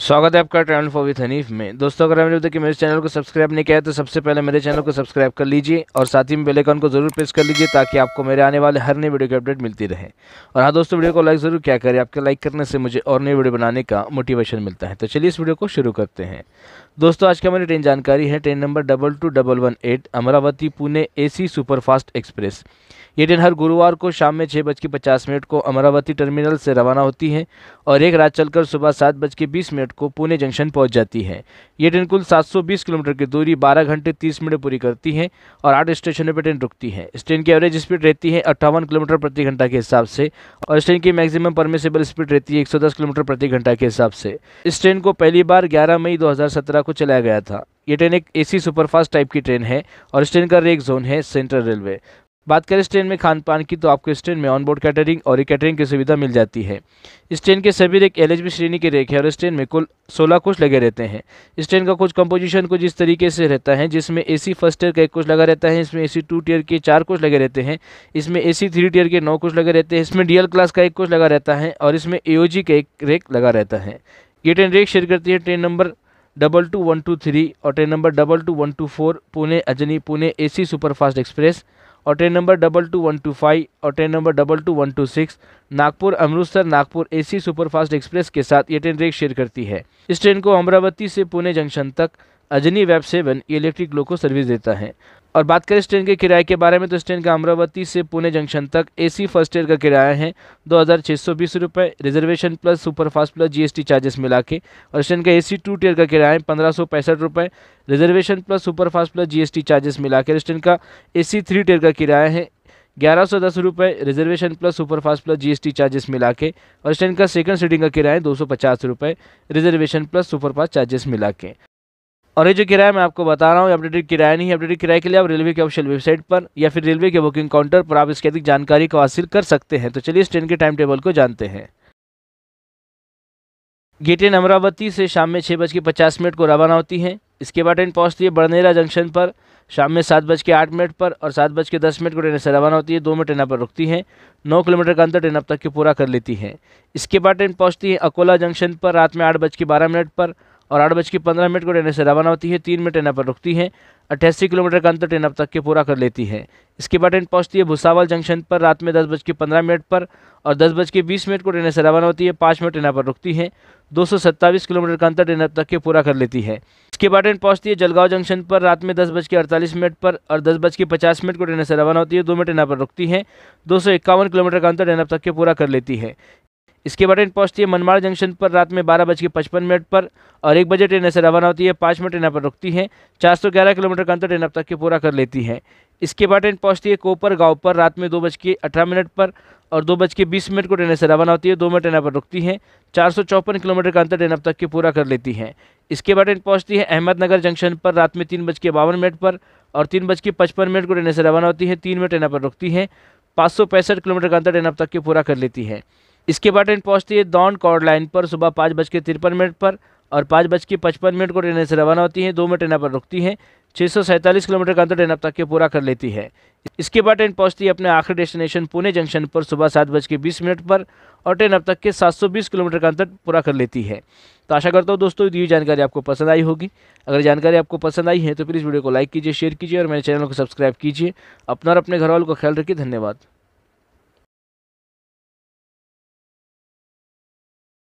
स्वागत है आपका ट्रैवल फॉर विथ हनीफ में। दोस्तों, अगर आपने कि मेरे चैनल को सब्सक्राइब नहीं किया है तो सबसे पहले मेरे चैनल को सब्सक्राइब कर लीजिए और साथ ही में बेल आइकन को ज़रूर प्रेस कर लीजिए ताकि आपको मेरे आने वाले हर नई वीडियो की अपडेट मिलती रहे। और हाँ दोस्तों, वीडियो को लाइक ज़रूर क्या करें, आपके लाइक करने से मुझे और नई वीडियो बनाने का मोटिवेशन मिलता है। तो चलिए इस वीडियो को शुरू करते हैं। दोस्तों, आज की हमारी ट्रेन जानकारी है, train number double two double one eight, Amravati Pune A C superfast express. ये ट्रेन हर गुरुवार को शाम में छः बज के पचास मिनट को अमरावती टर्मिनल से रवाना होती है और एक रात चलकर सुबह सात बज के बीस मिनट को पुणे जंक्शन पहुँच जाती है। ये ट्रेन कुल 720 किलोमीटर की दूरी 12 घंटे 30 मिनट पूरी करती है और आठ स्टेशनों पर ट्रेन रुकती है। इस ट्रेन की एवरेज स्पीड रहती है अट्ठावन किलोमीटर प्रति घंटा के हिसाब से और इस ट्रेन की मैक्सिमम परमिसेबल स्पीड रहती है एक किलोमीटर प्रति घंटा के हिसाब से। इस ट्रेन को पहली बार ग्यारह मई दो हज़ार सत्रह को चलाया गया था। ये ट्रेन एक एसी सुपरफास्ट टाइप की ट्रेन है और इस ट्रेन का रेक जोन है सेंट्रल रेलवे। बात करें इस ट्रेन में खान पान की तो आपको इस ट्रेन में ऑन बोर्ड कैटरिंग और कैटरिंग की सुविधा मिल जाती है। इस ट्रेन के सभी रेक एल श्रेणी के रेक है और इस ट्रेन में कुल 16 कोच लगे रहते हैं। इस ट्रेन का कुछ कंपोजिशन कुछ इस तरीके से रहता है, जिसमें एसी फ़र्स्ट ईयर का एक कोच लगा रहता है, इसमें एसी टू टीयर के चार कोच लगे रहते हैं, इसमें एसी थ्री टीयर के नौ कोच लगे रहते हैं, इसमें डीएल क्लास का एक कोच लगा रहता है और इसमें ए का एक रेक लगा रहता है। ये ट्रेन रेक शेयर करती है, train number double two one two three और train number double two one two four Pune, Ajni, Pune AC superfast express और train number double two one two five और train number double two one two six Nagpur, Amritsar, Nagpur AC superfast express के साथ ये train rake share करती है। इस train को अमरावती से पुणे जंक्शन तक अजनी वेब सेवन इलेक्ट्रिक लोको सर्विस देता है। और बात करें इस ट्रेन के किराए के बारे में तो इस ट्रेन का अमरावती से पुणे जंक्शन तक एसी फ़र्स्ट ईयर का किराया है दो हज़ार छः सौ बीस रुपये reservation plus superfast plus GST charges मिला के। और इस ट्रेन का एसी टू टीयर का किराया है पंद्रह सौ पैंसठ रुपये reservation plus superfast plus GST charges मिला के। इस ट्रेन का ए सी थ्री टीयर का किराया है ग्यारह सौ दस रुपये reservation plus superfast plus GST charges मिला के। और इस ट्रेन का सेकंड सीटिंग का किराया है दो सौ पचास रुपये रिजर्वेशन प्लस सुपरफास्ट चार्जेस मिला के। और ये जो किराया मैं आपको बता रहा हूँ अपडेटेड किराया नहीं है। अपडेटेड किराए के लिए आप रेलवे के ऑफिशियल वेबसाइट पर या फिर रेलवे के बुकिंग काउंटर पर आप इसकी अधिक जानकारी को हासिल कर सकते हैं। तो चलिए इस ट्रेन के टाइम टेबल को जानते हैं। ये ट्रेन अमरावती से शाम में छः बज के पचास मिनट को रवाना होती है। इसके बाद ट्रेन पहुँचती है बड़नेरा जंक्शन पर। शाम में सात बज के आठ मिनट पर और सात बज के दस मिनट को ट्रेन से रवाना होती है। दो मिनट ट्रेन पर रुकती है। नौ किलोमीटर का अंतर ट्रेन अब तक के पूरा कर लेती है। इसके बाद ट्रेन पहुँचती है अकोला जंक्शन पर रात में आठ बज के बारह मिनट पर। और आठ बज के पंद्रह मिनट को ट्रेन से रवाना होती है। तीन मिनट ट्रेन पर रुकती है। अट्ठासी किलोमीटर का अंतर ट्रेन अब तक के पूरा कर लेती है। इसके बाद ट्रेन पहुँचती है भुसावल जंक्शन पर रात में दस बज के पंद्रह मिनट पर और दस बज के बीस मिनट को ट्रेन से रवाना होती है। पाँच मिनट ट्रेन पर रुकती है। दो किलोमीटर का अंतर ट्रेन अब तक के पूरा कर लेती है। इसके बाद ट्रेन पहुँचती है जलगांव जंक्शन पर रात में दस बज के अड़तालीस मिनट पर और दस बज के पचास मिनट को ट्रेन से रवाना होती है। दो मिनट ट्रेन पर रुकती है। दो किलोमीटर का अंतर ट्रेन अब तक के पूरा कर लेती है। इसके बाद ट्रेन पहुँचती है मनमाड़ जंक्शन पर रात में बारह बज के पचपन मिनट पर और एक बजे ट्रेन ऐसे रवाना होती है। पाँच मिनट ट्रेन पर रुकती है। चार सौ ग्यारह किलोमीटर का अंतर ट्रेन अब तक के पूरा कर लेती है। इसके बाद ट्रेन पहुँचती है कोपर गाँव पर रात में दो बज के अठारह मिनट पर और दो बज के बीस मिनट को ट्रेन से रवाना होती है। दो मिनट ट्रेन पर रुकती है। चार सौ चौपन किलोमीटर का अंतर ट्रेन अब तक के पूरा कर लेती है। इसके बाद ट्रेन पहुँचती है अहमदनगर जंक्शन पर रात में तीन बज के बावन मिनट पर और तीन बज के पचपन मिनट को ट्रेन से रवाना होती है। तीन मिनट ट्रेन पर रुकती है। पाँच सौ पैंसठ किलोमीटर का अंतर ट्रेन अब तक के पूरा कर लेती है। इसके बाद ट्रेन पहुँचती है दौन कॉर्ड लाइन पर, सुबह पाँच बज के तिरपन मिनट पर और पाँच बज के पचपन मिनट को ट्रेन से रवाना होती है। दो मिनट ट्रेन पर रुकती है। छः सौ सैंतालीस किलोमीटर का अंतर ट्रेन अब तक के पूरा कर लेती है। इसके बाद ट्रेन पहुँचती है अपने आखिरी डेस्टिनेशन पुणे जंक्शन पर, सुबह सात बज के बीस मिनट पर और ट्रेन अब तक के 720 किलोमीटर का अंतर पूरा कर लेती है। तो आशा करता हूँ दोस्तों ये जानकारी आपको पसंद आई होगी। अगर जानकारी आपको पसंद आई है तो प्लीज़ वीडियो को लाइक कीजिए शेयर कीजिए और मेरे चैनल को सब्सक्राइब कीजिए। अपना और अपने घर वालों का ख्याल रखिए। धन्यवाद।